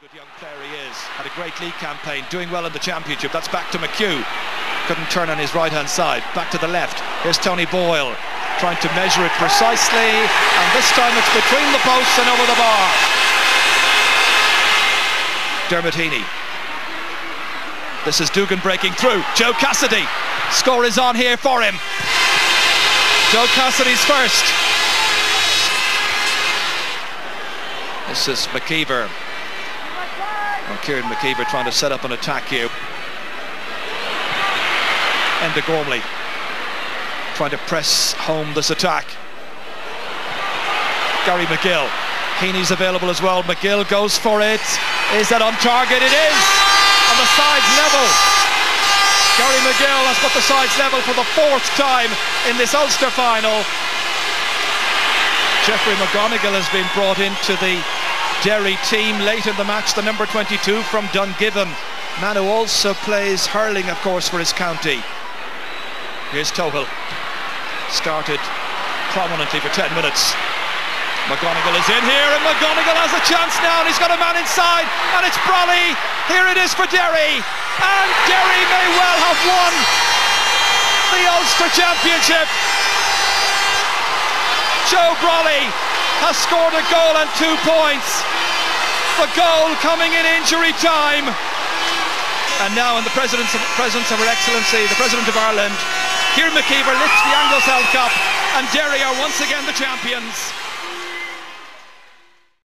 Good young player he is. Had a great league campaign, doing well in the championship. That's back to McHugh. Couldn't turn on his right hand side. Back to the left. Here's Tony Boyle trying to measure it precisely, and this time it's between the posts and over the bar. Dermot Heaney. This is Dougan breaking through. Joe Cassidy. Score is on here for him. Joe Cassidy's first. This is McKeever. Well, Kieran McKeever trying to set up an attack here. Enda Gormley trying to press home this attack. Gary McGill. Heaney's available as well. McGill goes for it. Is that on target? It is! On the sides level. Gary McGill has got the sides level for the fourth time in this Ulster final. Geoffrey McGonigle has been brought into the Derry team late in the match, the number 22 from Dungiven. Man who also plays hurling, of course, for his county. Here's Tohill. Started prominently for 10 minutes. McGonigle is in here, and McGonigle has a chance now, and he's got a man inside, and it's Brolly. Here it is for Derry, and Derry may well have won the Ulster Championship. Joe Brolly has scored a goal and two points. The goal coming in injury time. And now in the presence of, presence of Her Excellency, the President of Ireland, Kieran McKeever lifts the Anglo-Celt Cup and Derry are once again the champions.